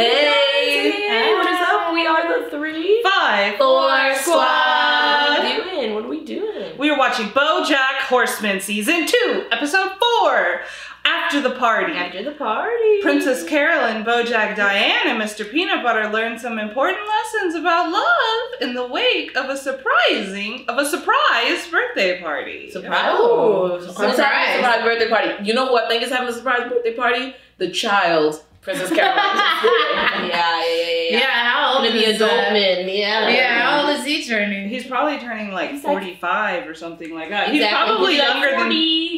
Hey. Hey, what is up? We are the three. Five. Four Squad. What are we doing? What are we doing? We are watching BoJack Horseman season two, episode four. After the party, After the party. Princess Carolyn, BoJack Diane, and Mr. Peanut Butter learn some important lessons about love in the wake of a surprising of a surprise birthday party. Surprise. Oh, Surprise. Who's having a surprise birthday party? You know who I think is having a surprise birthday party? The child, Princess Carolyn. yeah, yeah, yeah, yeah. Yeah, how old Gonna be is adult that? men. Yeah. Yeah, how old is he turning? He's probably turning like He's like- 45 or something like that. He's Exactly. probably He's like 40. than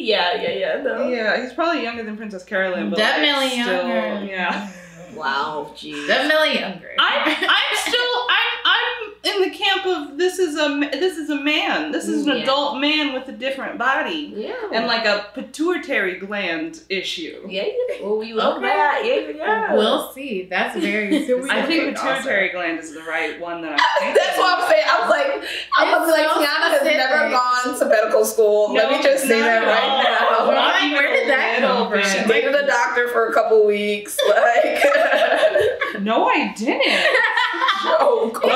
Yeah, yeah, yeah. No. Yeah, he's probably younger than Princess Carolyn, but like, Definitely still, younger. Yeah. Wow. Jeez. Definitely younger. I'm I'm still I'm I'm in the camp of this is a this is a man. This is an Yeah. adult man with a different body Yeah. and like a pituitary gland issue. Yeah. yeah. What were Okay. at? Yeah, yeah. We'll see. That's very. I think awesome. pituitary gland is the right one that I'm thinking. That's what I'm saying. I was like, I was It's like, so Tiana has specific. never gone to medical school. Let me just say that right now. Why? Where did that come from? bit. She dated a doctor for a couple weeks. Like, No, I didn't. joke. Oh, kidding.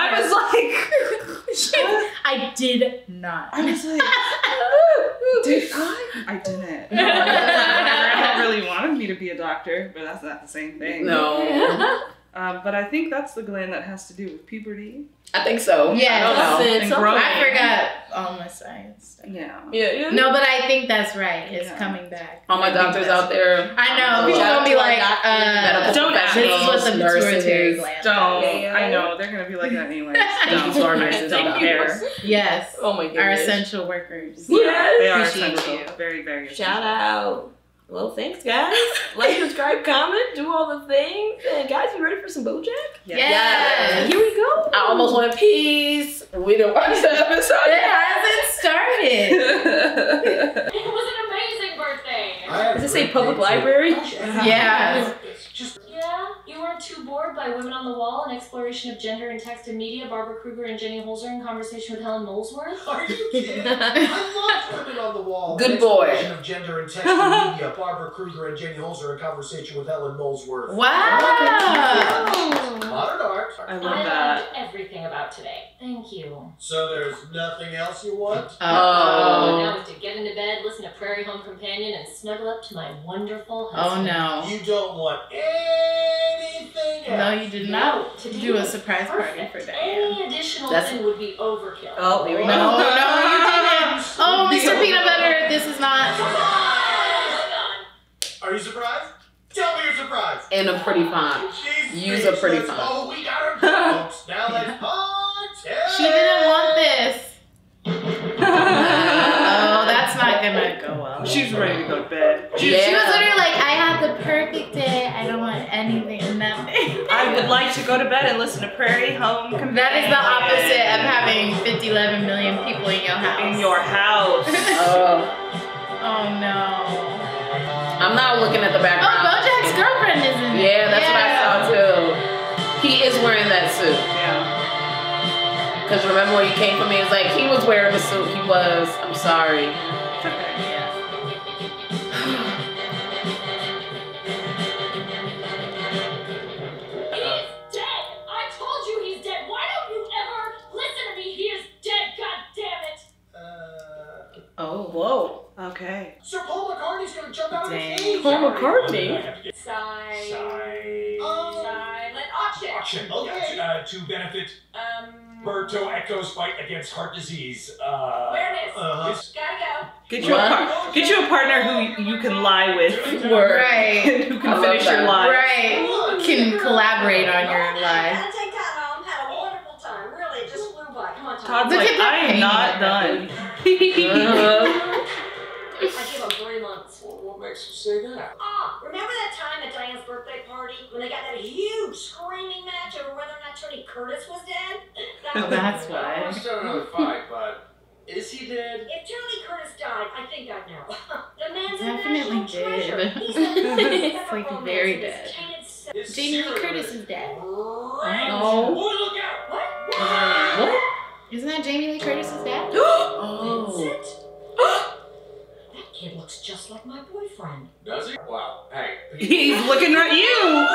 I was like, what? I did not. I was like, did I? I didn't. No, my grandma really wanted me to be a doctor, but that's not the same thing. No, Um, but I think that's the gland that has to do with puberty. I think so. Yeah, I don't know. Listen, growing. I forgot all my science stuff. Yeah. Yeah, yeah. No, but I think that's right. It's Yeah. coming back. All my doctors out there. I know. People Shout out gonna be to like, doctors, uh, Don't ask. this is what the professionals, pituitary nurses. gland. Don't. Yeah, yeah. I know they're gonna be like that anyway. Thank you to our nurses Thank out you. there. Yes. Oh my goodness. Our essential workers. Yes. They are Appreciate essential. you. Very, very essential. Shout out. Well, thanks, guys. like, subscribe, comment, do all the things. And, guys, you ready for some Bojack? Yes. Here we go. I almost want a piece. We didn't watch the episode. It hasn't started. It was an amazing birthday. Does it say public library? Yeah. Yeah, you weren't too bored by Women on the Wall, an exploration of gender in text and media. Barbara Kruger and Jenny Holzer in conversation with Helen Molesworth. Are you kidding? I love Women on the Wall. Good An boy. exploration Of gender and text and media. Barbara Kruger and Jenny Holzer in conversation with Ellen Molesworth. Wow. Modern art. I love I that. loved everything about today. Thank you. So there's nothing else you want? Uh, Oh. now is to get into bed, listen to Prairie Home Companion, and snuggle up to my wonderful husband. Oh no. You don't want anything else. No, you did not No, today do a was surprise party for Diane. Any additional That's- thing would be overkill. Oh, here we No, go. no, you didn't. Oh, Mr. Peanut Butter, this is not. Are you surprised? Tell me you're surprised. And a pretty font. She's Use a pretty speechless. font. Oh, we got her folks. Now let's party. She didn't want this. Oh, that's not gonna go well. She's ready to go to bed. She, Yeah. she was literally like, I have the perfect day. I don't want anything and nothing. I would like to go to bed and listen to Prairie Home Companion. That is the opposite of having 50, 11 million people in your house. in your house. Oh, Oh no. I'm not looking at the background. Oh, background. Bojack's girlfriend is in it. Yeah, that's what I saw too. He is wearing that suit. yeah. Cause remember when he came for me, it's like he was wearing the suit. He was. I'm sorry. Okay. Sir Paul McCartney's gonna jump out of the cage. Paul McCartney? Sigh. Sigh. Um, Silent auction. Auction. Okay. Uh, to benefit Um. Berto Echo's fight against heart disease. Uh, Awareness. Uh-huh. Gotta Get you a What? par- get you a partner who you can lie with, Word. Right. who can love finish your that. lie. Right. Can collaborate on your life. Gotta take time home. Had a wonderful time. Really, it just flew by. Come on, Tom. Todd's Look like, I am not done. what makes you say that? Ah, remember that time at Diane's birthday party when they got that huge screaming match over whether or not Tony Curtis was dead? That was- That's I why. want to start another fight, but is he dead? If Tony Curtis died, I think I'd know. the man's Definitely a national treasure. dead. He's It's like very dead. Is Jamie Lee Curtis is dead. Right. Oh. Boy, look out! What? What? Isn't that Jamie Lee Curtis's dad? Oh. Vincent? that kid looks just like my boyfriend. Does he? Wow. Hey. He's looking at you.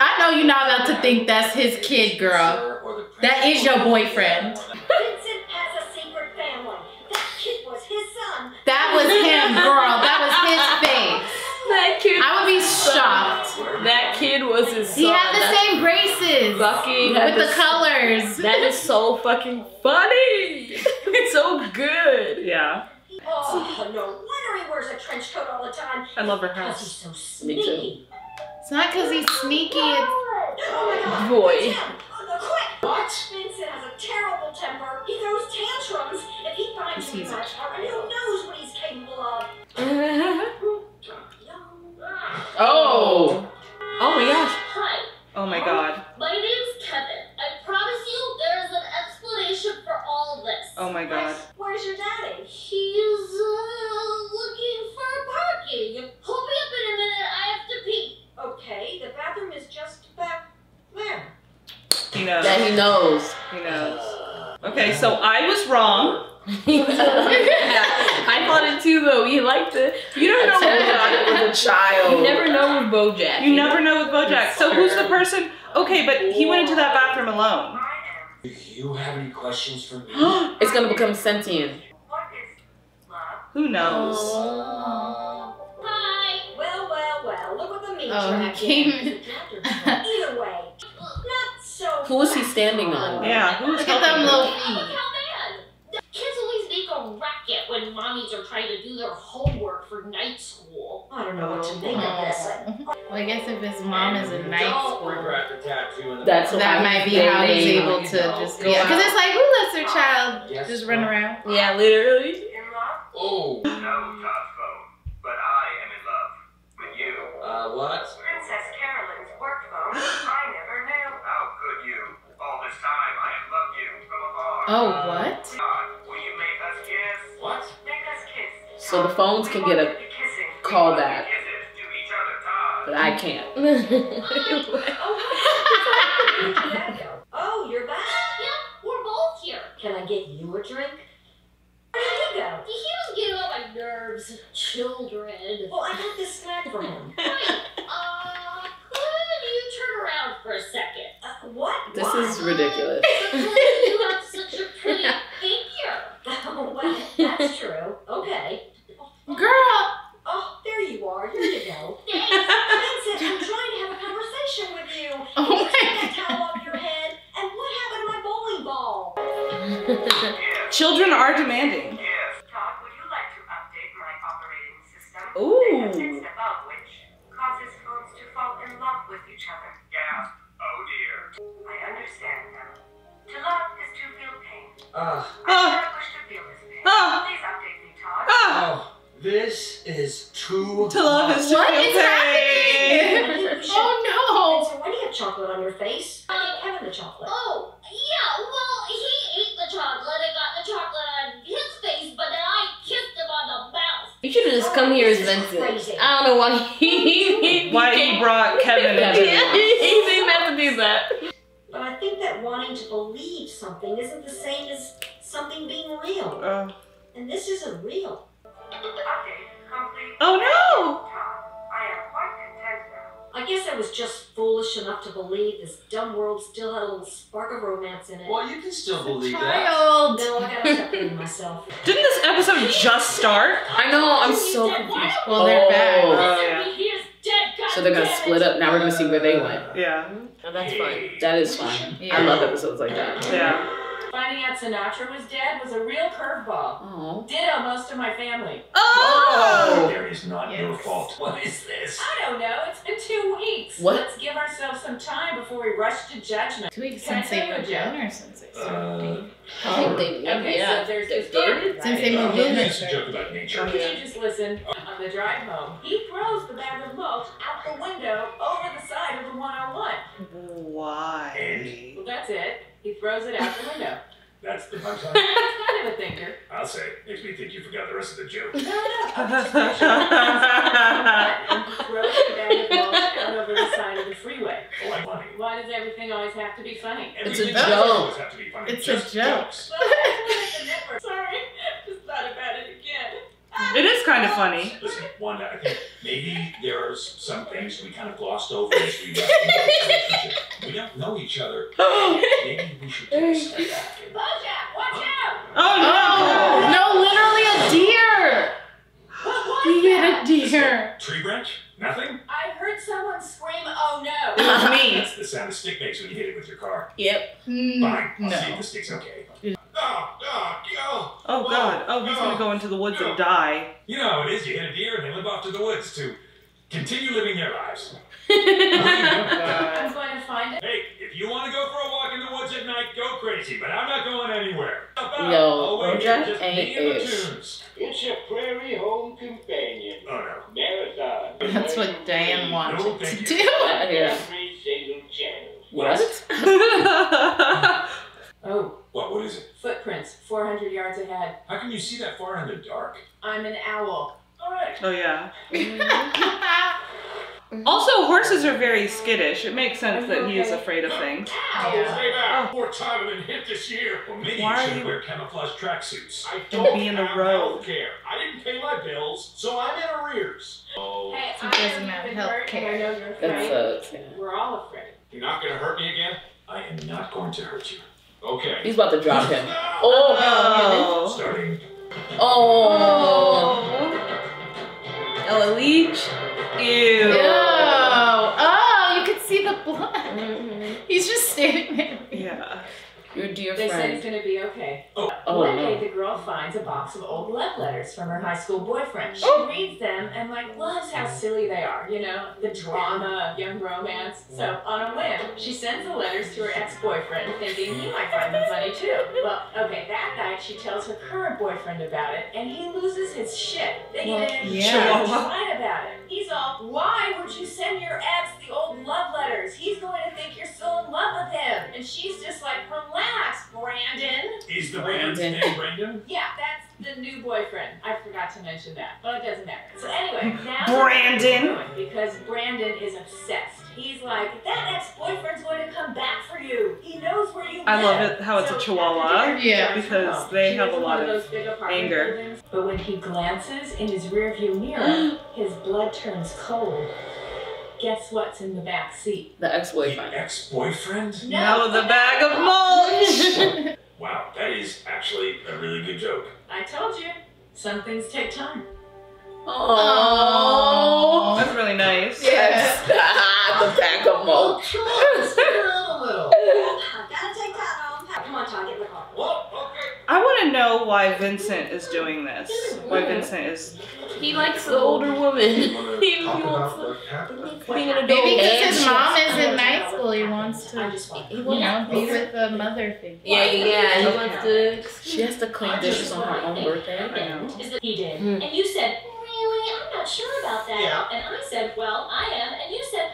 I know you're not about to think that's his kid, girl. That is your boyfriend. Vincent has a secret family. That kid was his son. That was him, girl. That was his face. That kid. I would be shocked. That kid was his son. He had the That's same braces fucking with the colors. That is so fucking funny. It's so good. Yeah. Oh, no wonder he wears a trench coat all the time. I love her Because he's house. so Me too. sneaky. It's not because he's sneaky. It's Oh my god. Boy. Oh, quick. What? Vincent has a terrible temper. He throws tantrums. If he finds you He's in my a- apartment, who knows what he's capable of? Ah. Oh. Oh my gosh. Oh my god. my name's Kevin. I promise you there is an explanation for all of this. Oh my god. Where's your daddy? He's uh, looking for parking. Hold me up in a minute. I have to pee. Okay, the bathroom is just back there. He knows. That he knows. He knows. Okay, so I was wrong. I thought it too though. You like the you don't know I thought it Bojack. was a child. You never know with Bojack. You never know with Bojack. So who's the person? Okay, but he went into that bathroom alone. Do you have any questions for me? It's gonna become sentient. What is love? Who knows? Hi. Well, well, well. Look what the meat Oh, track he came- Either way, not so. Who is he standing on? Yeah, who's Look at them helping? little Look feet. how bad. The kids always make a racket when mommies are trying to do their homework for night school. I don't know what to make of this. Well, I guess if his mom is a night school, regret the tattoo in the That's that might be how he's able to just Go yeah. out. Because it's like who lets their child Yes, just run around? Yeah, literally. Oh. No, Todd's phone, but I am in love with you. Uh, what? Princess Carolyn's work phone. I never knew. How could you? All this time I have loved you from afar. Oh what? So the phones can get a call back, Kisses to each other, Todd. but I can't. Oh, you're back? Yeah, we're both here. Can I get you a drink? Where did he go? He was getting on my nerves. Children. Well, I got this snack for him. Right. Uh, could you turn around for a second? Uh, what? This Why? is ridiculous. This is too. To love is to What feel is pain. happening? oh Spencer, why do you have chocolate on your face? I gave Kevin the chocolate. Oh, yeah, well, he ate the chocolate and got the chocolate on his face, but then I kissed him on the mouth. You should have just come here as Vincent. I don't know why he Why he brought Kevin into Kevin. Yeah, he didn't have to do that. But I think that wanting to believe something isn't the same as something being real. Uh, And this isn't real. Update complete. oh no! I am quite content now. I guess I was just foolish enough to believe this dumb world still had a little spark of romance in it. Well, you can still believe that. child. No, I gotta stop believing myself. Didn't this episode just start? I know. I'm so confused. Well, they're back. Oh. Yeah. He is dead, So they're gonna split up. Now we're gonna see where they went. Yeah. Oh, that's fun. That is fun. Yeah. I love episodes like that. Yeah. Finding out Sinatra was dead was a real curveball. Oh. Ditto most of my family. Oh! There is not your fault. What is this? I don't know. It's been two weeks. What? Let's give ourselves some time before we rush to judgment. Two weeks Can since they tell moved in or since they Uh, I think they, Okay, yeah. so there's this guy, right? Since they Uh, moved let in. me a joke about nature. Could you just listen? On the drive home, he throws the bag of mulch out the window over the side of the 101. Why? Well, that's it. He throws it out the window. That's the punchline. That's kind of a thinker. I'll say. Makes me think you forgot the rest of the joke. No, no, I'm just and he throws the bag of mulch out over the side of the freeway. Oh, I'm funny. Why does everything always have to be funny? It's a joke. always have to be funny. It's a Just joke. jokes. Well, that's like the network. Sorry, just thought about it again. It is kind of funny. Listen, one. I think maybe there are some things we kind of glossed over as we wrapped into this relationship. We don't know each other. Maybe we should take a step back and Bojack, watch out! Oh Oh, no, literally a deer. What was We that? a deer. Tree branch? Nothing? I heard someone scream, oh no! It was me. That's the sound a stick makes when you hit it with your car. Yep. Mm, Fine. I'll see if the stick's okay. Oh, oh, oh. Oh god. Oh, he's gonna go into the woods and die. You know how it is. You hit a deer and they live off to the woods to continue living their lives. I'm going to find it. Hey, if you want to go for a walk in the woods at go crazy, but I'm not going anywhere. About. Yo, I'll wait Bojack here, just ain't me it. It's a prairie home companion. Oh no. Marathon. That's what Diane wanted No, to do. you. Yeah. Every single channel. What? Oh, What? What is it? footprints, 400 yards ahead. How can you see that far in the dark? I'm an owl. All right. oh yeah. Mm-hmm. Also, horses are very skittish. It makes sense that he is afraid of things. Yeah. Stay back. More time than hit this year. Well, maybe Why you are should you- wear camouflage tracksuits. I And don't be in the have road. care. I didn't pay my bills, so I'm in arrears. Oh. Hey, He doesn't have health hurt, and I care. know you're That afraid. sucks. Yeah. We're all afraid. You're not gonna hurt me again? I am not going to hurt you. Okay. He's about to drop him. Oh. Oh. Starting. Oh. oh. Ella Leach. Ew. Ew. Oh, you could see the blood. Mhm. He's just standing there. Yeah. Your dear They said he's gonna be okay. Oh One day, no. The girl finds a box of old love letters from her high school boyfriend. She oh! reads them and like loves how silly they are. You know, the drama of young romance. So on a whim, she sends the letters to her ex-boyfriend, thinking he might find them funny too. Well, okay, that night she tells her current boyfriend about it, and he loses his shit. They get in a yeah. huge fight about it. He's all, "Why would you send your ex the old love letters? He's going to think you're still in love with him." And she's just like, "Relax, Brandon." He's the boyfriend's Brandon. Name Brandon? Yeah, that's the new boyfriend. I forgot to mention that, but it doesn't matter. So anyway, now Brandon. because Brandon is obsessed. He's like, that ex-boyfriend's going to come back for you. He knows where you live. I love it how it's a chihuahua, after dinner, he Yeah. because home. they She have a lot one of those big apartment anger. buildings. But when he glances in his rearview mirror, his blood turns cold. Guess what's in the back seat? The The ex-boyfriend. ex-boyfriend? No, the bag of mulch. Wow, that is actually a really good joke. I told you. Some things take time. Oh. That's really nice. Yes. the back of mulch. come on, stick around a little. Gotta take that on. Come on, Todd, get in the car. Whoa, okay. I want to know why Vincent is doing this. Why Vincent is. He likes the older woman. He wants about what being an adult. Maybe because his mom is in night school, he wants I to, just want you know, be with the mother figure. Yeah, yeah, yeah. He wants to. She has to clean dishes on her own birthday. I know. Is that he did. Mm. And you said, Really? I'm not sure about that. Yeah. And I said, Well, I am. And you said,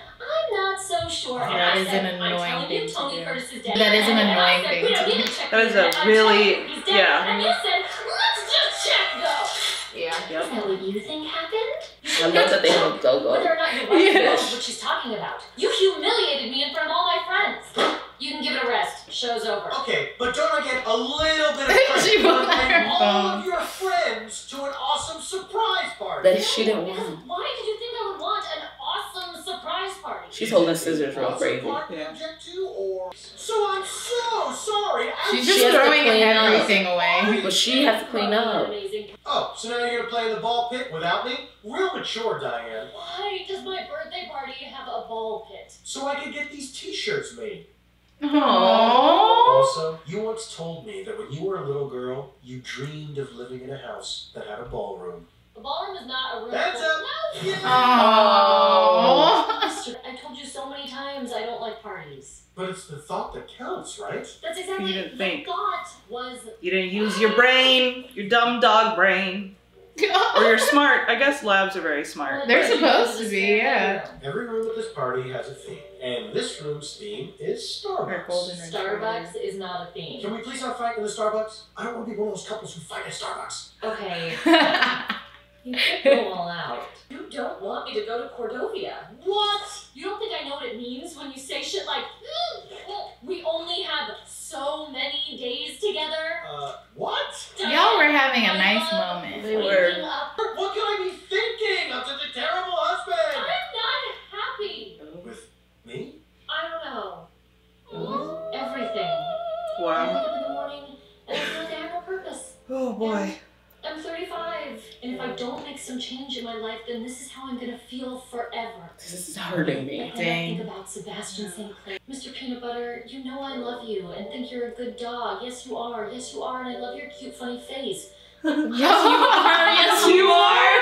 I'm not so sure. And That I is said, an annoying thing you, to Tony do. Curtis is dead. That is an And annoying said, thing we don't to do. check That is a really- telling you he's dead. yeah. And you said, Let's just check though. Yeah. Is that what you think happened? I love that they have a go-go. Whether or not your wife Yeah. knows what she's talking about. You humiliated me in front of all my friends. You can give it a rest. Show's over. Okay, but don't I get a little bit of She credit will for inviting all of your friends to an awesome surprise party? That she didn't Because want. Why did you think I would want an awesome surprise party? She's holding scissors real Awesome crazy. party Yeah. object to, or so I'm so sorry. I'm She's just has throwing clean up. everything away. But she has to clean up. Oh, so now you're gonna play in the ball pit without me? Real mature, Diane. Why does my birthday party have a ball pit? So I could get these T-shirts made. Aww. Also, you once told me that when you were a little girl, you dreamed of living in a house that had a ballroom. A ballroom is not a room. That's a... up. No. Aww. Mister, I told you so many times I don't like parties. But it's the thought that counts, right? That's exactly You didn't the think. thought was You didn't use your ah. brain, your dumb dog brain. Or you're smart. I guess labs are very smart. They're But supposed to be, yeah. bedroom. Every room at this party has a theme, and this room's theme is Or Starbucks. golden Starbucks is not a theme. Can we please not fight in the Starbucks? I don't want to be one of those couples who fight at Starbucks. Okay, You go all out. You don't want me to go to Cordovia. What? You don't think I know what it means when you say shit like, mm, we only have so many days together? Uh, what? Y'all were having a nice moment. We were. Up. What could I be thinking? I'm such a terrible husband. I'm not happy. With me? I don't know. Everything. Wow. Of life, then this is how I'm gonna feel forever. This is hurting me. But then I Dang. think about Sebastian St. Clair. Mr. Peanut Butter, you know I love you and think you're a good dog. Yes, you are. Yes, you are. And I love your cute, funny face. Yes, you are. Yes, you are.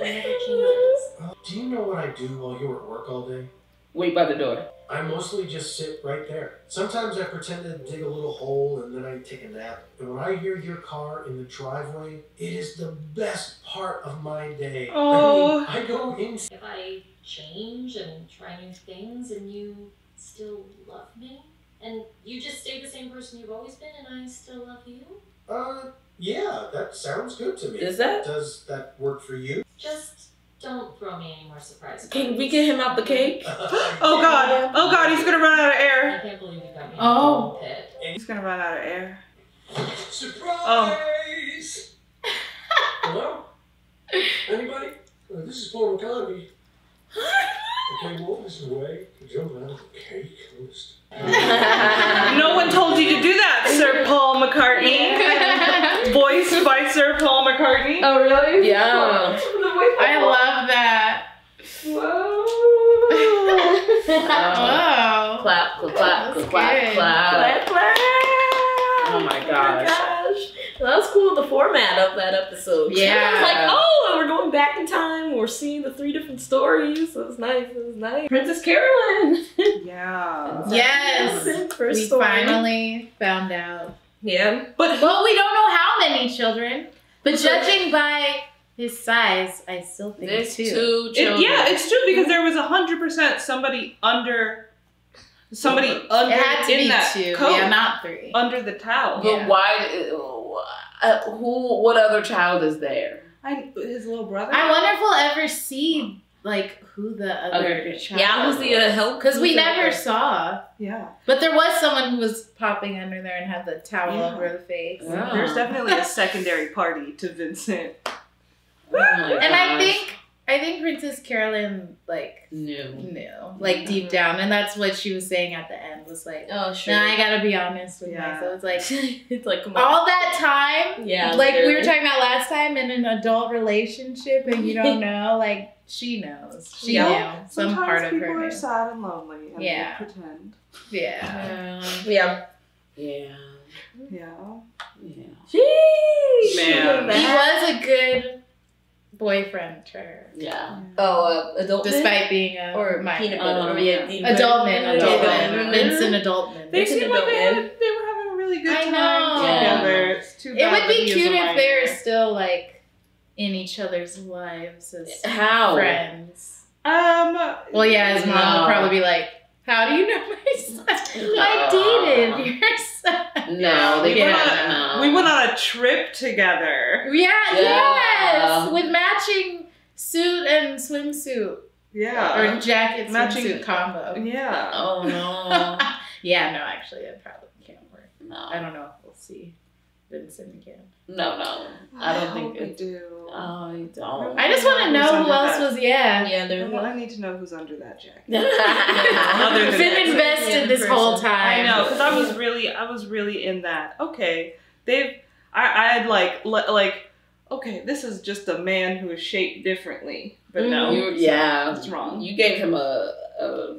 It never changes. Uh, Do you know what I do while you're at work all day? Wait by the door. I mostly just sit right there. Sometimes I pretend to dig a little hole and then I take a nap. And when I hear your car in the driveway, it is the best part of my day. Oh. I mean, I go in. If I change and try new things and you still love me, and you just stay the same person you've always been, and I still love you, Uh, yeah, that sounds good to me. Is that? Does that work for you? just don't throw me any more surprises. Can we get him out the cake? Oh god. Oh god, he's gonna run out of air. I can't believe you got me in Oh. pit. He's gonna run out of air. Surprise! Hello? Anybody? Uh, this is Paul McCartney. okay, what is the way to jump out of the cake list? No one told you to do that, Sir Paul McCartney. Voiced by Sir Paul McCartney. Oh, really? Yeah. I love that. Oh. Clap, clap, clap, That's clap, clap. Clap, clap. Oh my gosh. Oh my gosh. That was cool, the format of that episode. 'Cause Yeah. I was like, oh, we're going back in time. We're seeing the three different stories. It was nice. It was nice. Princess Carolyn. Yeah. Yes. First We story. finally found out. Yeah. But Well, we don't know how many children, but judging by his size, I still think There's two. two it, children. yeah, it's true because there was a hundred percent somebody under somebody under It had to in be that two. coat Yeah, not three. under the towel. But Yeah. why? Uh, who? What other child is there? I, his little brother. I wonder if we'll ever see like who the other Other child. Yeah, who's the uh, help? Because we who's the- never saw. Yeah. But there was someone who was popping under there and had the towel Yeah. over the face. Yeah. There's definitely a secondary party to Vincent. Oh my And I think I think Princess Carolyn like knew knew, like deep down, and that's what she was saying at the end was like, Oh, sure. "Nah, I gotta be honest with Yeah. myself." It's like it's like, come on. all that time, Yeah, like we were talking about last time, in an adult relationship, and you don't know, like she knows, she Yeah. knew some Sometimes part of people are knew. sad and lonely and Yeah. they pretend. Yeah. Yeah. Yeah. Yeah. Yeah. Sheesh. Man. Look He was a good boyfriend to her, Yeah. Oh, uh, adult man? despite being a or minor. peanut butter. Um, or yeah, Adult man, adult Adult man, man. Vincent adult man. They Vincent seem like they, had, they were having a really good I time know. together. It's too It would be cute if they were still like in each other's lives as How? friends. Um. Well, yeah, his mom No. would probably be like, "How do you know my son? No. I dated your son." No, they Yeah. wouldn't. No. We went on a trip together. Yeah, Yeah. yes, with matching suit and swimsuit Yeah. or jacket Matching- swimsuit combo. yeah. Oh no. yeah, no, actually, that probably can't work. I don't know if we'll see Vincent again. No. No. I don't think we it. do. Oh, I don't. I just want to know who else that? was. Yeah, Yeah, they're Well, I need to know who's under that jacket. Other than been that. invested this whole time. I know, because I was really, I was really in that. Okay, they've, I, I'd like, le- like, okay, this is just a man who is shaped differently, but no, You, yeah. it's wrong. You gave him a a,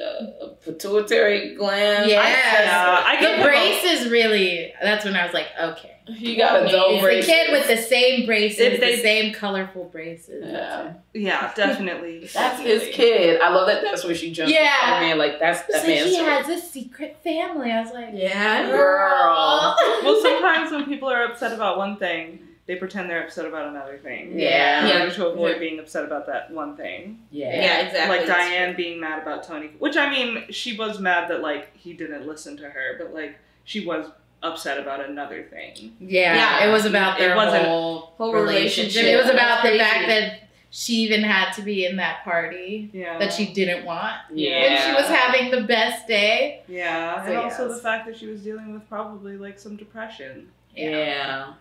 a, a pituitary gland. Yes. Yeah, I the give him a- braces really. That's when I was like, okay. He got a dope It's braces. the kid with the same braces, If they- the same colorful braces. Yeah. Yeah, definitely. That's his kid. I love that. That's where she jumped. Yeah. Oh, man, like that's that like man's he story. has a secret family. I was like, Yeah. Girl. Well, sometimes when people are upset about one thing, they pretend they're upset about another thing. Yeah. In order to avoid being upset about that one thing. Yeah. Yeah, exactly. Like Diane being mad about Tony, which I mean, she was mad that like he didn't listen to her, but like she was upset about another thing. Yeah, Yeah. it was about It their wasn't- whole, Whole relationship. relationship. It was about the Crazy. fact that she even had to be in that party Yeah. that she didn't want Yeah. when she was having the best day. Yeah, So, and also yes. the fact that she was dealing with probably like some depression. Yeah.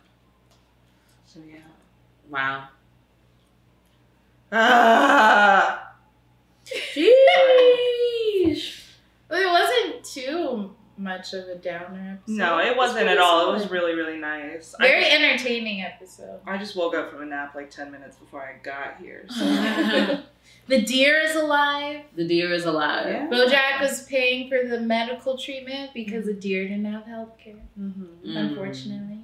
So yeah. Wow. Ah. Sheesh. Well, it wasn't too much much of a downer episode. No, it wasn't was at pretty all. It was really, really nice. very I, entertaining episode. I just woke up from a nap like 10 minutes before I got here. So. the deer is alive. The deer is alive. Yeah. Bojack was paying for the medical treatment because the deer didn't have health care. mm-hmm. Mm. Unfortunately,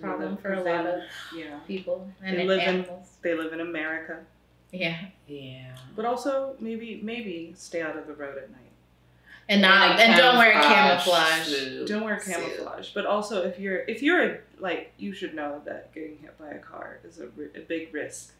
problem for a lot of Yeah. people and They live in- They live in America. Yeah, Yeah. But also, maybe, maybe stay out of the road at night. and not and don't wear camouflage. suit. Don't wear Suit. camouflage. But also, if you're if you're a, like, you should know that getting hit by a car is a, a big risk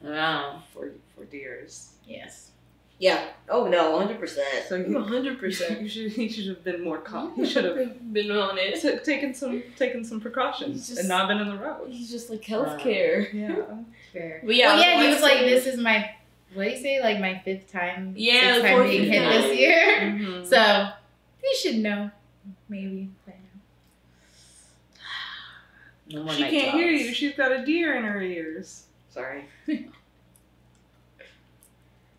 Wow. for for deers. Yes. Yeah. Oh no, hundred percent. So you, hundred percent. you should he should have been more calm. He should have been on it. t- taken some taken some precautions just- and not been in the road. He's just like healthcare. Yeah. Fair. But yeah, well, yeah, he was like, "This is my what do you say? Like my fifth time, Yeah, sixth time fourth being hit time. this year." Mhm. So he should know, maybe. No She can't hear you. She's got a deer in her ears. Sorry.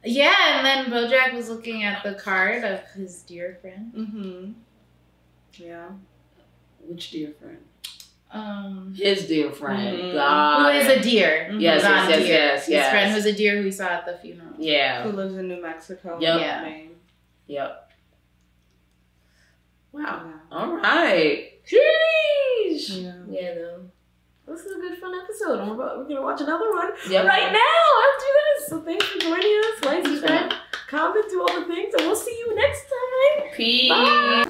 Yeah, and then BoJack was looking at the card of his dear friend. Mm-hmm. Yeah. Which dear friend? Um, His dear friend. Mhm. God. who is a deer? Mhm. Yes, yes, yes, deer. yes, His friend was a deer who we saw at the funeral. Yeah. Who lives in New Mexico? Yep. Yeah. Maine. Yep. Wow. Yeah. All right. Sheesh. Yeah. Yeah, no. This is a good fun episode. and We're, about, we're gonna watch another one Yep. right now after this. So thanks for joining us. Like, subscribe, comment, do all the things, and we'll see you next time. Peace. Bye.